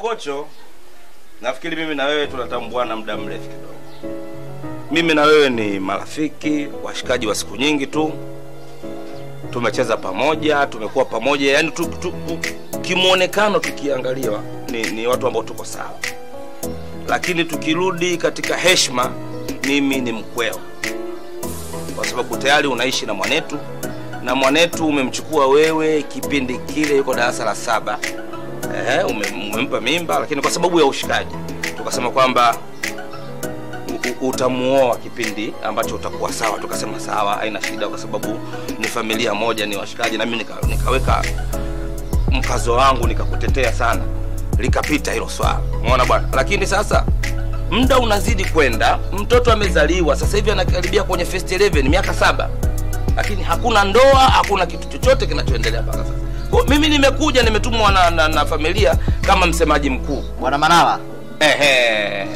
Bwana Kolokocho, nafikiri mimi na wewe tunatambuana muda mrefu kidogo. Mimi na wewe ni marafiki, washikaji wa siku nyingi tu. Tumecheza pamoja, tumekuwa pamoja, yani tu, tu, kimwonekano tukiangaliwa ni, ni watu ambao tuko sawa, lakini tukirudi katika heshima, mimi ni mkweo, kwa sababu tayari unaishi na mwanetu na mwanetu umemchukua wewe kipindi kile yuko darasa la saba eh, umempa mimba, lakini kwa sababu ya ushikaji. Tukasema kwamba utamuoa kipindi ambacho utakuwa sawa. Tukasema sawa, haina shida, kwa sababu ni familia moja, ni washikaji, na mimi nika, nikaweka mkazo wangu nikakutetea sana, likapita hilo swala, umeona bwana. Lakini sasa muda unazidi kwenda, mtoto amezaliwa. Sasa hivi anakaribia kwenye first 11 miaka saba, lakini hakuna ndoa, hakuna kitu chochote kinachoendelea mpaka sasa. Kwa mimi nimekuja, nimetumwa na, na, na familia kama msemaji mkuu Bwana Manala, Ehe.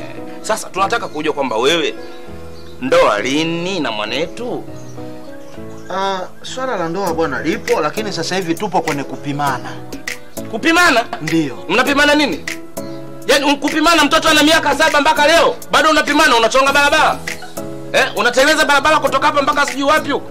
Sasa tunataka kujua kwamba wewe ndoa lini na mwanetu? uh, swala la ndoa bwana lipo, lakini sasa hivi tupo kwenye kupimana. Kupimana? ndio Mnapimana nini? Yaani kupimana, mtoto ana miaka saba mpaka leo bado unapimana? Unachonga barabara eh? Unatengeneza barabara kutoka hapa mpaka sijui wapi huko?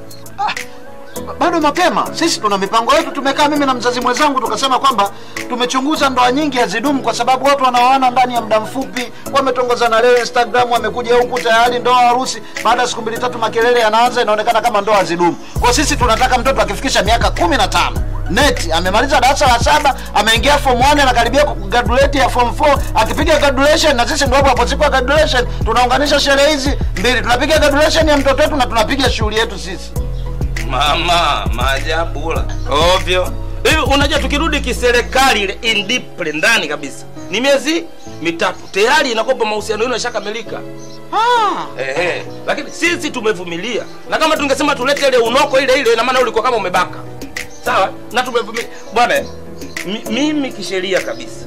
Bado mapema, sisi tuna mipango yetu. Tumekaa mimi na mzazi mwenzangu tukasema kwamba tumechunguza ndoa nyingi hazidumu, kwa sababu watu wanaoana ndani ya muda mfupi, wametongozana leo Instagram, wamekuja huku tayari ndoa harusi, baada ya siku mbili tatu makelele yanaanza, inaonekana kama ndoa hazidumu. Kwa sisi tunataka mtoto akifikisha miaka kumi na tano. Neti amemaliza darasa la saba ameingia form 1 anakaribia kugraduate ya form 4 akipiga graduation na sisi ndio hapo graduation tunaunganisha sherehe hizi mbili. Tunapiga graduation ya mtoto wetu na tunapiga shughuli yetu sisi Mama, maajabu la ovyo. Hivi unajua tukirudi kiserikali ile in deep ndani kabisa. Ni miezi mitatu tayari inakopa mahusiano yenu yashakamilika. ah. Ehe, lakini sisi tumevumilia, na kama tungesema tulete ile unoko ile ile, ina maana ulikuwa kama umebaka. Sawa, na tumevumilia bwana. Mimi kisheria kabisa,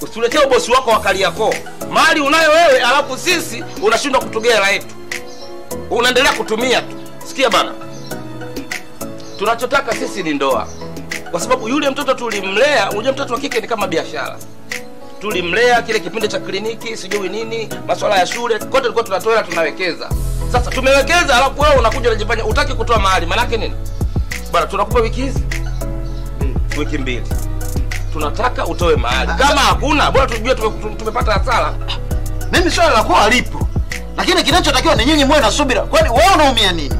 usiletee ubosi wako wa Kariakoo, mali unayo wewe, alafu sisi unashindwa kutugea hela yetu, unaendelea kutumia tu. Sikia bana, tunachotaka sisi ni ndoa, kwa sababu yule mtoto tulimlea. Unajua mtoto wa kike ni kama biashara. Tulimlea kile kipindi cha kliniki sijui nini masuala ya shule kote tulikuwa tunatoa tunawekeza. Sasa tumewekeza alafu wewe unakuja unajifanya utaki kutoa mahali yake nini? Bana tunakupa wiki hizi? Wiki mbili. Tunataka utoe mahali. Kama hakuna bora tujue tume- tumepata hasara. Mimi swala la kwa alipo, lakini kinachotakiwa ni nyinyi muwe na subira. Kwani wewe unaumia nini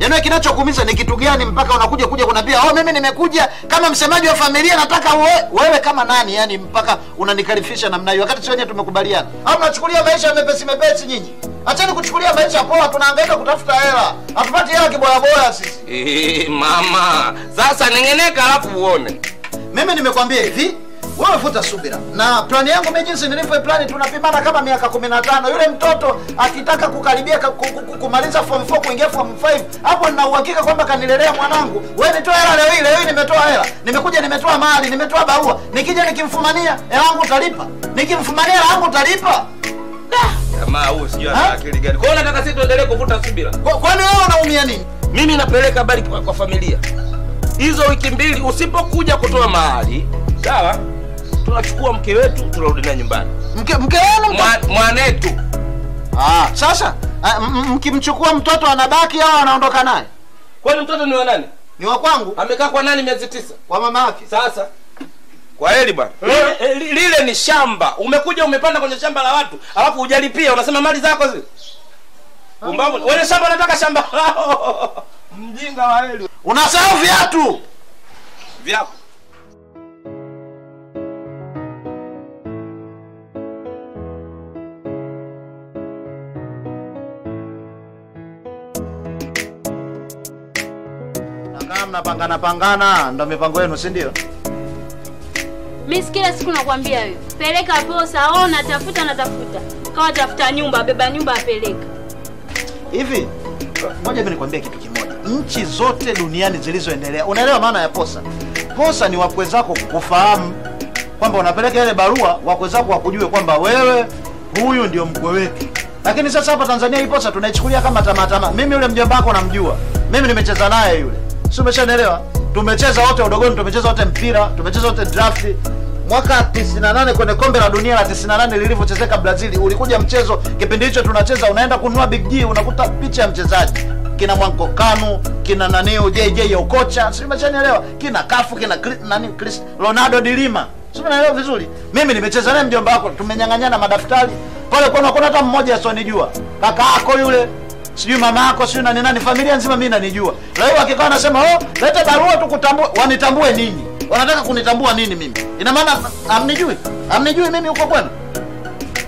yaani kinachokuumiza ni kitu gani mpaka unakuja kuja kunambia oh mimi nimekuja kama msemaji wa familia nataka we, wewe kama nani yani mpaka unanikarifisha namna hiyo wakati si wenyewe tumekubaliana. Au mnachukulia maisha mepesi mepesi nyinyi? Acheni kuchukulia maisha poa tunahangaika kutafuta hela. Hatupati hela kiboyaboya sisi. Eh, mama sasa nengeneka alafu uone. Mimi nimekwambia hivi wewe futa subira. Na plani yangu mimi jinsi nilivyo plani tunapimana kama miaka 15 yule mtoto akitaka kukaribia ka- ku- ku- ku- kumaliza form 4 kuingia form 5 hapo nina uhakika kwamba kanilelea mwanangu. Wewe nitoa hela leo hii leo hii nimetoa hela. Nimekuja nimetoa mali nimetoa barua. Nikija nikimfumania hela yangu utalipa. Nikimfumania hela yangu utalipa. Jamaa huyu sijui ana akili gani. Kwa hiyo nataka sisi tuendelee kuvuta subira? Kwa- kwani wewe unaumia nini? Mimi napeleka habari kwa, kwa familia. Hizo wiki mbili usipokuja kutoa mahali sawa tunachukua mke wetu tunarudi naye nyumbani. Mke mke wenu mta- mwanetu. Ah sasa ah, mkimchukua mtoto anabaki au anaondoka naye? Kwani mtoto ni wa nani? Ni wa kwangu. Amekaa kwa nani miezi tisa? Kwa mama yake. Sasa. Kwa heli bwana. Lile, lile ni shamba. Umekuja umepanda kwenye shamba la watu alafu hujalipia unasema mali zako zile umbavu wenye shamba nataka shamba. Lao mjinga wa heli unasahau viatu. Vyako na kama mnapangana pangana. Ndo mipango yenu si ndio? Mimi sikila siku nakwambia wewe, peleka posa, ona tafuta na tafuta. Kawa tafuta nyumba, beba nyumba apeleka. hivi moja mimi nikwambie kitu kimoja. Nchi zote duniani zilizoendelea unaelewa maana ya posa? Posa ni wakwe zako kufahamu kwamba unapeleka ile barua wakwe zako wakujue kwamba wewe huyu ndio mkwe wetu. Lakini sasa hapa tanzania hii posa tunaichukulia kama tamatama. Mimi yule mjomba wako namjua. Mimi nimecheza naye yule si umeshanielewa tumecheza wote udogoni tumecheza wote mpira tumecheza wote draft. mwaka 98 kwenye kombe la dunia la 98 lilivyochezeka Brazil, ulikuja mchezo kipindi hicho tunacheza, unaenda kununua Big G, unakuta picha ya mchezaji. Kina Mwanko Kanu, kina nani JJ Okocha, si umeshanielewa, kina Kafu, kina Chris, nani Chris Ronaldo Dilima, si unaelewa vizuri. Mimi nimecheza naye mjomba wako, tumenyang'anyana madaftari. Pale, kuna kuna hata mmoja asionijua, kaka yako yule sijui mama yako sijui nani nani, familia nzima mimi nanijua. Leo wakikaa wanasema oh, leta barua tu kutambua, Wanitambue nini? Wanataka kunitambua nini mimi? Ina maana amnijui? Amnijui mimi huko kwenu?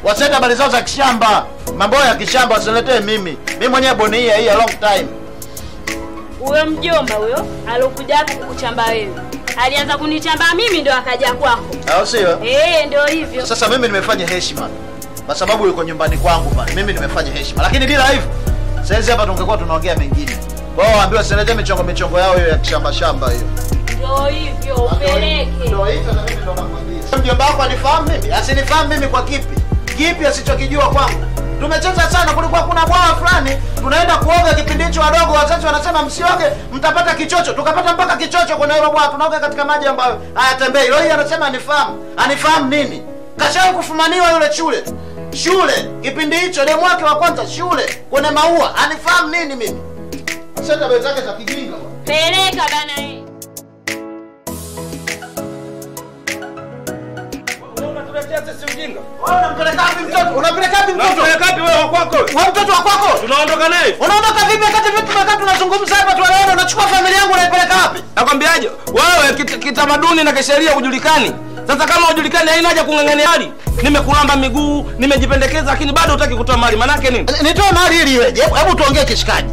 Wasete habari zao za kishamba, mambo ya kishamba wasiletee mimi. Mimi mwenyewe boni hii hii a long time. Huyo mjomba huyo alokuja hapo kukuchamba wewe, alianza kunichamba mimi ndo akaja kwako. Au sio? Eh, ndio hivyo. Sasa mimi nimefanya heshima kwa sababu yuko nyumbani kwangu pale. Mimi nimefanya heshima, lakini bila hivyo saizi hapa tungekuwa tunaongea mengine. Wao waambiwa siletee michongo michongo yao hiyo ya kishamba shamba hiyo. Ndio hivyo, upeleke. Ndio hivyo na mimi ndo nakwambia. Mjomba wako anifahamu mimi? Asinifahamu mimi kwa kipi? Kipi asichokijua kwangu? Tumecheza sana, kulikuwa kuna bwawa fulani, tunaenda kuoga kipindi hicho, wadogo wazazi wanasema msioge, mtapata kichocho. Tukapata mpaka kichocho kwenye hilo bwawa, tunaoga katika maji ambayo hayatembei. Leo hii anasema anifahamu. Anifahamu nini? Kashawahi kufumaniwa yule shule. Shule kipindi hicho demu wake wa kwanza shule kwenye maua. Anifahamu nini mimi? Sasa habari zake za kijinga. Peleka bana unampeleka wapi mtoto? Unapeleka wapi mtoto? Unapeleka wapi wewe wa? Wewe mtoto wa? Tunaondoka naye. Unaondoka vipi wakati vitu tumekaa tunazungumza hapa tuelewane, unachukua familia yangu unaipeleka wapi? Nakwambiaje? Wewe kit- kitamaduni na kisheria hujulikani. Sasa kama hujulikani haina haja kung'ang'ania mali. Nimekulamba miguu, nimejipendekeza lakini bado hutaki kutoa mali. Maana yake nini? Nitoe mali ili iweje? Hebu tuongee kishikaji.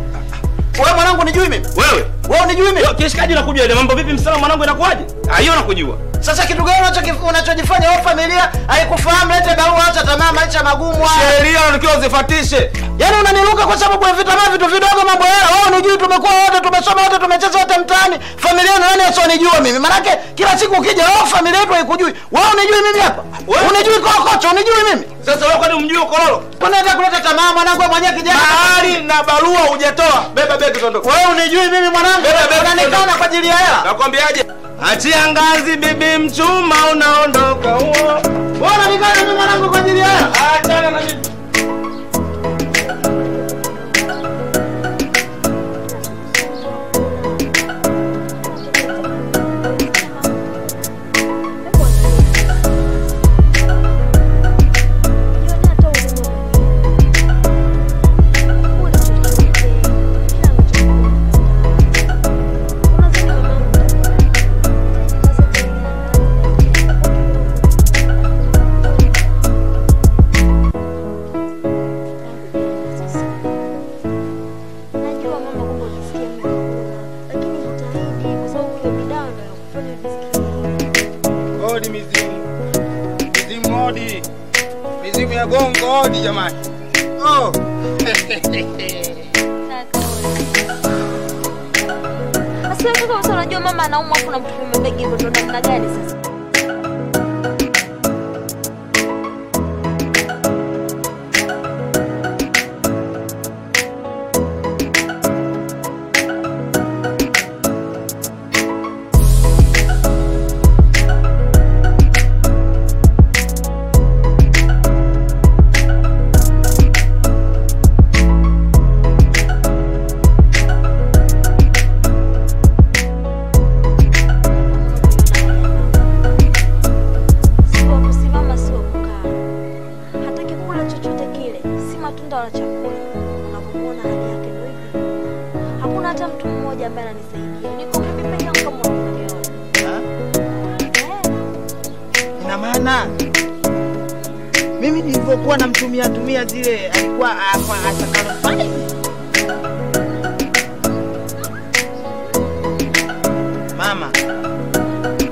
Wewe mwanangu unijui mimi? Wewe. Wewe unijui mimi? Kishikaji nakujua ile mambo vipi msala mwanangu inakuaje? Ah, hiyo nakujua. Sasa kitu gani unachojifanya wewe familia haikufahamu lete barua acha tamaa maisha magumu haya. Sheria unatakiwa uzifuatishe. Yaani unaniruka kwa sababu ya vitamaa vitu vidogo mambo haya. Wewe unijui tumekuwa wote tumesoma wote tumecheza wote mtaani. Familia na nani asionijua mimi? Manake kila siku ukija wewe familia yetu haikujui. Wewe unijui mimi hapa? Unijui Unijui kokocho, unijui mimi? Sasa wewe kwani umjui ukololo? Kwani hata kuleta tamaa mwanangu mwenyewe kijana? Mahali na barua hujatoa. Beba begi tuondoke. Wewe unijui mimi mwanangu? Beba begi Unanikana kwa ajili ya hela? Nakwambiaje? Achia ngazi bibi mchuma unaondoka huo. Bora nikae mimi mwanangu kwa ajili ya hela? Achana na mimi. Matunda wala chakula. Unapomwona hali yake ndio hivi. Hakuna hata mtu mmoja ambaye ananisaidia. Niko mimi peke yangu kama unavyoona. Eh. Ina maana mimi nilivyokuwa namtumia tumia zile alikuwa hapa atakalo fine. Mama,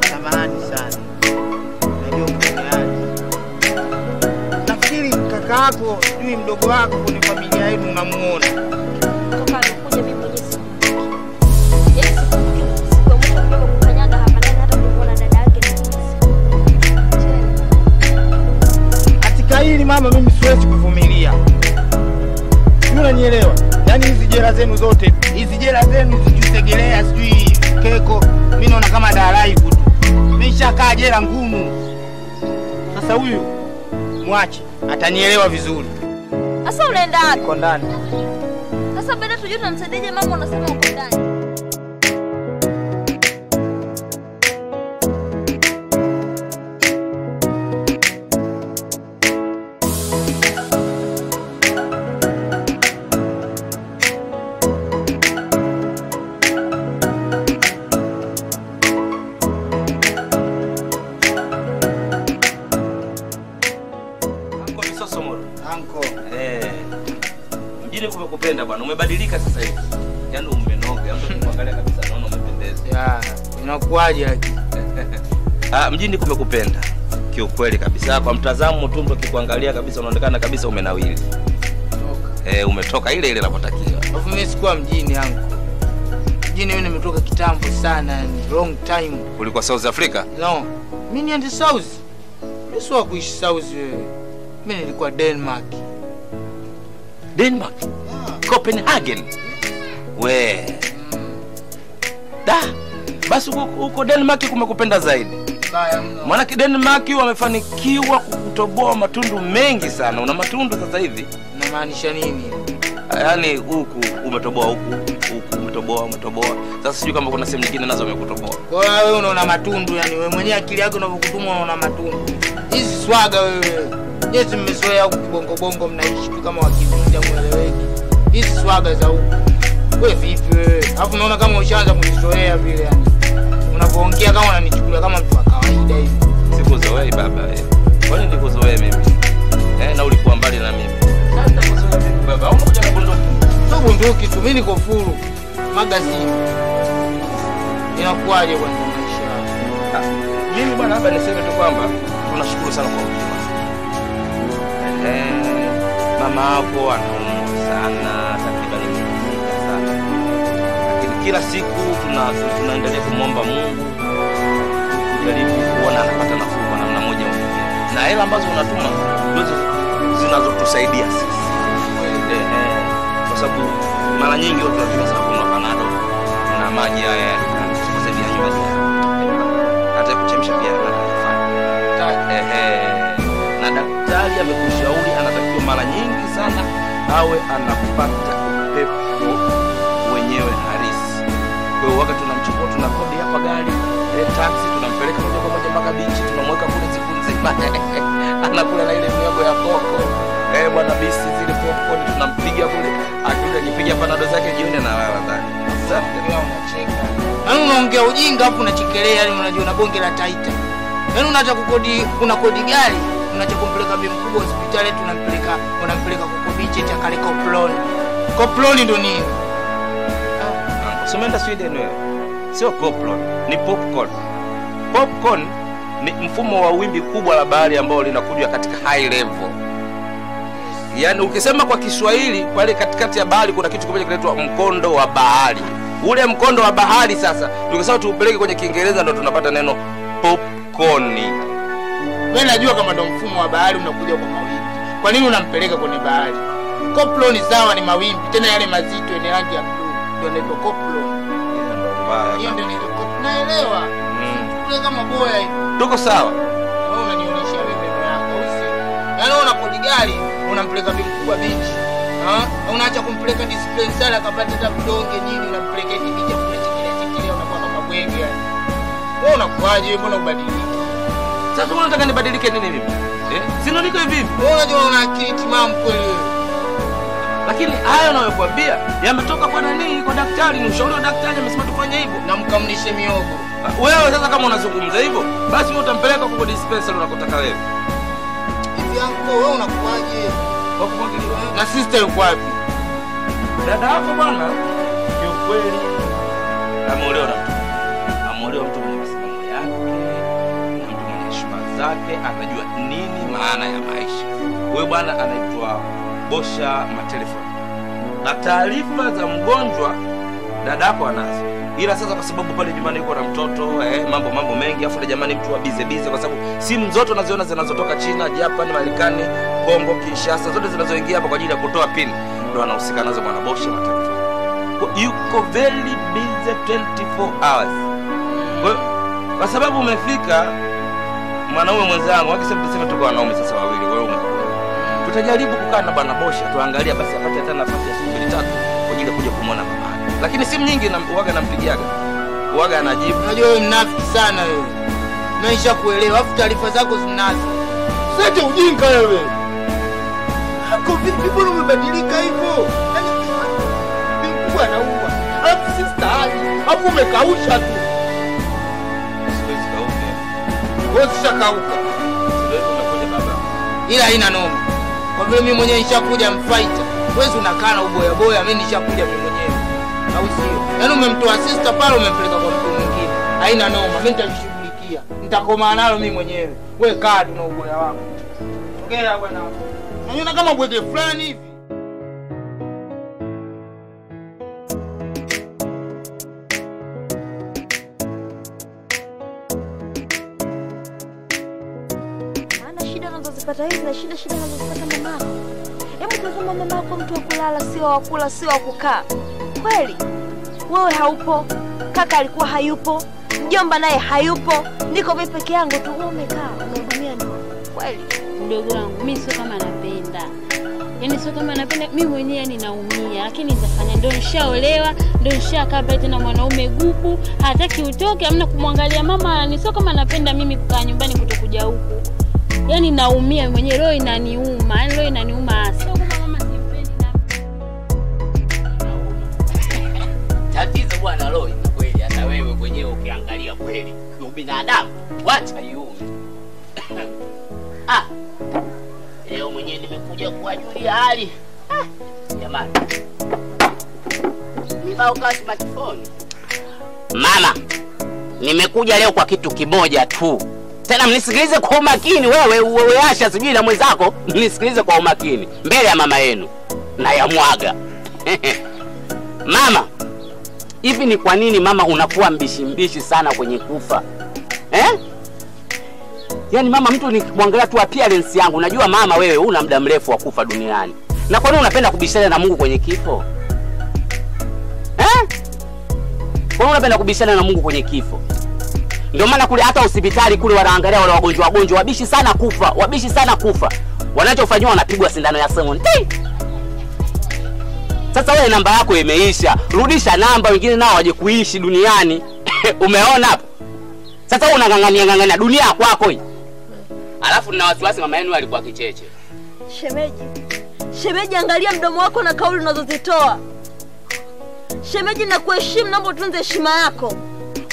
samahani sana. Najua uko tayari. Nafikiri kaka yako, sijui mdogo wako kwenye familia yenu unamuona. Mimi sikumbuki. Yaani Katika hili mama, mimi siwezi kuvumilia. Sijui unanielewa? Yaani hizi jela zenu zote, hizi jela zenu zikisegelea, sijui keko, mimi naona kama daraivu tu. mishakaa jela ngumu, Sasa huyu mwache, atanielewa vizuri. Sasa unaenda wapi? Uko ndani. Sasa baada tujue tunamsaidiaje mama unasema uko ndani. Inakuwaje lakini? Ah, mjini kumekupenda. Kiukweli kabisa, kwa mtazamo tu mtu akikuangalia kabisa unaonekana kabisa umenawili. Eh, umetoka ile ile inapotakiwa. Alafu mimi sikuwa mjini yangu. Mjini mimi nimetoka kitambo sana, yani long time. Ulikuwa South Africa? No. Mimi niende South. Mimi sio kuishi South wewe. Mimi nilikuwa Denmark. Denmark. Yeah. Copenhagen. We. Da. Basi huko Denmark kumekupenda zaidi. Maanake Denmark wamefanikiwa kutoboa matundu mengi sana. Una matundu sasa hivi. Unamaanisha nini? Yaani huku umetoboa huku, huku umetoboa, umetoboa. Sasa sijui kama kuna sehemu nyingine nazo wamekutoboa. Kwa hiyo wewe unaona matundu yani wewe mwenyewe akili yako unavyokutuma unaona matundu. Hizi swaga wewe. Nyesi mmezoea huku kibongo bongo mnaishi tu kama wakivunja mueleweki. Hizi swaga za huku. Wewe vipi wewe? Alafu unaona kama ushaanza kunizoea vile yani. Unavyoongea kama unanichukulia kama mtu wa kawaida hivi. Sikuzoei baba wewe. Kwani nikuzoee mimi? Eh, na ulikuwa mbali na mimi. Sasa nitakuzoea mimi baba? Au unakuja na bunduki? Sio bunduki tu, mimi niko furu. Magazine. Inakuwaje kwa maisha yako? Mimi bwana hapa niseme tu kwamba tunashukuru sana kwa ujio. Eh, mama yako anaumwa sana, kila siku tunaendelea kumwomba Mungu kujaribu kuona anapata nafuu kwa namna moja au. Na hela ambazo unatuma ndizo zinazotusaidia sisi. Eh, eh, kwa sababu mara nyingi watu wanatumia sana na maji haya ya nyumba hata kuchemsha pia. Ehe. Na daktari amekushauri anatakiwa mara nyingi sana awe anapata upepo. Wakati tunamchukua tunakodi hapa gari e, taxi tunampeleka moja kwa moja mpaka bichi, tunamweka kule siku nzima anakula na ile miogo ya koko eh, bwana bisi zile popcorn tunampiga kule, akija nipiga panado zake jioni analala ndani. safi ndio. Yaani unaongea ujinga hapo unachekelea yani unajua na bonge la taita. Yaani unaacha kukodi unakodi gari, unataka kumpeleka bi mkubwa hospitali tunampeleka unampeleka kukobiche cha kale koploni. Koploni ndo nini? Si umeenda Sweden wewe? Sio coplon, ni popcorn. Popcorn ni mfumo wa wimbi kubwa la bahari ambao linakuja katika high level. Yaani ukisema kwa Kiswahili pale katikati ya bahari kuna kitu kimoja kinaitwa mkondo wa bahari. Ule mkondo wa bahari sasa tukisema tuupeleke kwenye Kiingereza ndo tunapata neno popcorn. Wewe najua kama ndo mfumo wa bahari unakuja kwa mawimbi. Kwa nini unampeleka kwenye bahari? Koploni sawa ni mawimbi, tena yale mazito yenye rangi ya blue. Naelewa. Mm. Kama boya hivi. Tuko sawa. Wewe unanionyesha meno yako? Yaani unakodi gari, unampeleka bi mkubwa benchi. Ah? Unaacha kumpeleka dispensary akapata hata vidonge nini, unampeleka hivi kule chikilia unakuwa kama bwege yani. Wewe unakuaje mbona ubadilike? Sasa wewe unataka nibadilike nini mimi? Eh? Sino niko hivi hivi. Wewe unajua una akili timamu kweli wewe. Lakini haya unayokuambia yametoka kwa nani? Kwa daktari, ni ushauri wa daktari amesema tufanye hivyo. Na mkamlishe miogo. Wewe sasa kama unazungumza hivyo, basi wewe utampeleka kwa dispensary unakotaka wewe. Hivi yangu wewe unakuaje? Kwa kumwagiliwa. Na sister yuko wapi? Dada yako bwana, kiukweli ameolewa na. Ameolewa mtu mwenye misimamo yake, na mtu mwenye heshima zake, anajua nini maana ya maisha. Huyo bwana anaitwa Bosha Matelefoni. Na taarifa za mgonjwa dada yako anazo. Ila sasa kwa sababu pale nyumbani yuko na mtoto eh, mambo mambo mengi, afu jamani mtu wa bize kwa sababu simu zote unaziona zinazotoka China, Japan, Marekani, Kongo, Kinshasa, zote zinazoingia hapa kwa ajili ya kutoa pin ndo anahusika nazo bwana. Kwa- Yuko very busy 24 hours. Kwa kwa sababu umefika mwanaume mwenzangu, wakisema tuseme tuko wanaume sasa. Tutajaribu kukaa na bwana Bosha tuangalia basi apate hata nafasi ya siku mbili tatu kwa ajili ya kuja kumwona mama. Lakini simu nyingi na uwaga nampigiaga. Uwaga anajibu. Unajua wewe mnafiki sana wewe. Naisha kuelewa, afu taarifa zako zinazo. Sete ujinga wewe. Hako vipi bwana umebadilika hivyo? Yaani ni na uwa. Alafu sisi tayari Hapo umekausha tu. Siwezi kauke. Wewe ushakauka. Siwezi unakuja baba. Ila haina noma. Vile mimi mwenyewe nishakuja mfaita, wezi unakaa na uboya mi nishakuja mi mwenyewe. Au sio? Yaani umemtoa sister pale umempeleka kwa mtu mwingine. Haina noma, mimi nitalishughulikia. Nitakomaa nalo mimi mwenyewe. We kaa tu na uboya wako. Ongea bwana. Unaona kama bwege fulani hivi. Hizi na shida shida unazozipata mamako. Hebu tazama mamako, mtu wa kulala sio wa kula, sio wa kukaa. Kweli wewe haupo, kaka alikuwa hayupo, mjomba naye hayupo, niko mimi peke yangu tu. Wewe umekaa umeumia nini? kweli? Mdogo wangu mimi sio kama napenda, yaani sio kama napenda mimi mwenyewe, yani naumia, lakini nitafanya. Ndio nishaolewa, ndio nishakaa pale tena, mwanaume gupu hataki utoke, amna kumwangalia mama. Ni sio kama napenda mimi kukaa nyumbani kutokuja huku, yaani naumia mwenyewe, roho inaniuma, yani roho inaniuma, na Tatizo bwana kweli hata wewe mwenyewe ukiangalia kweli ah, leo mwenyewe nimekuja kuwajulia hali. Ah, jamani. Mama, nimekuja leo kwa kitu kimoja tu, tena mnisikilize kwa umakini. Wewe wewe Asha sijui na mwenzako, mnisikilize kwa umakini mbele ya mama yenu na ya mwaga mama hivi ni kwa nini mama unakuwa mbishi mbishi sana kwenye kufa eh? Yaani mama, mtu nikimwangalia tu appearance yangu, najua mama, wewe una muda mrefu wa kufa duniani. Na kwa nini unapenda kubishana na Mungu kwenye kifo eh? Kwa nini unapenda kubishana na Mungu kwenye kifo? Ndio maana kule hata hospitali kule wanaangalia wale wagonjwa wagonjwa wabishi sana kufa, wabishi sana kufa. Wanachofanywa wanapigwa sindano ya sumu. Sasa wewe namba yako imeisha, rudisha namba, wengine nao waje kuishi duniani. Umeona hapo? Sasa wewe unang'ang'ania ng'ang'ania dunia yako kwako hii. Alafu nina wasiwasi mama yenu alikuwa kicheche. Shemeji, shemeji, angalia mdomo wako na kauli unazozitoa. Shemeji, nakuheshimu, naomba utunze heshima yako.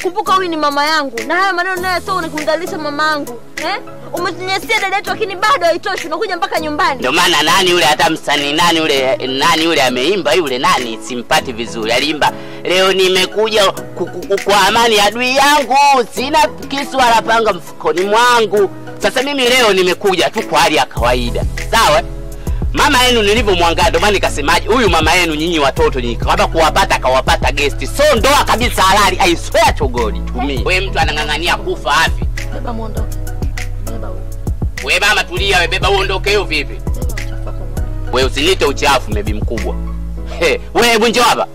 Kumbuka huyu ni mama yangu, na haya maneno nayo sio ni kumdhalilisha mama yangu eh? Umetunyesia dada yetu, lakini bado haitoshi, unakuja mpaka nyumbani. Ndio maana nani yule hata msanii nani yule nani yule ameimba yule nani simpati vizuri. Aliimba leo nimekuja ku- ku- ku- kwa amani adui yangu, sina kisu wala panga mfukoni mwangu. Sasa mimi leo nimekuja tu kwa hali ya kawaida. Sawa? Mama yenu nilivyomwangaa ndio maana nikasemaje huyu mama yenu nyinyi watoto nyinyi kama kuwapata kawapata guest. So ndoa kabisa halali. I swear to God to me. Wewe mtu anang'ang'ania kufa afi. Beba muondoke, beba Wewe mama tulia, wewe beba uondoke hiyo vipi? beba uchafu wako muondoke. we usinite uchafu mebi mkubwa Hey, wewe hebu njoo hapa